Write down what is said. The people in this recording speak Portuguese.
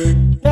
Yeah.